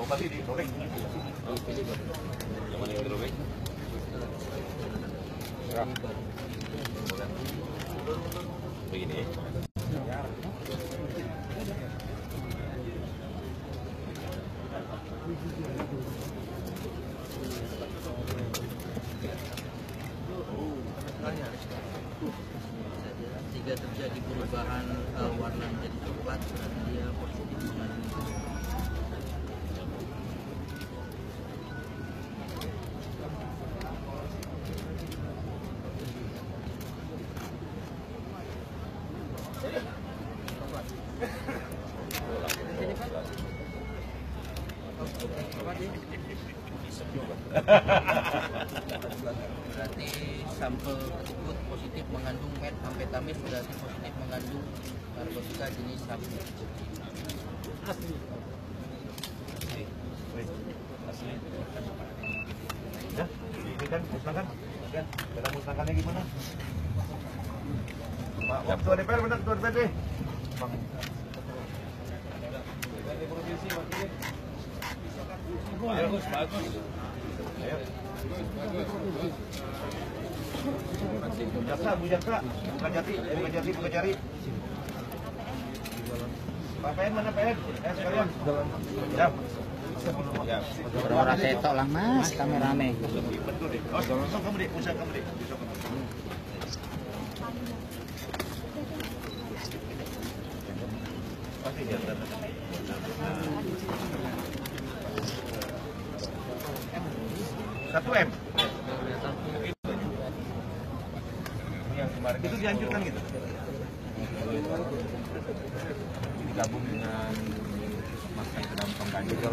Oh, dirobek? Begini. jika terjadi perubahan uh, warna menjadi coklat berarti sampel tersebut positif mengandung metamfetamin berarti positif mengandung narkotika jenis sabu. Ya, ini kan musnahkan. Ya, cara musnahkannya gimana? Pak, Ketua DPR benar, Ketua DPR deh. Bang. Bagus, bagus. Ayo. Jaksa, Bu Jaksa, buka jati, buka jati, buka jari. Pak PN mana PN? Eh sekalian. Ya. Ya. Orang lah mas, kamerame. Betul deh. Oh, sok kamu deh, pusat kamu deh. Besok kamu. Pasti dia Satu M. Yang kemarin itu dianjurkan gitu. Digabung dengan masa ke dalam pengkajian.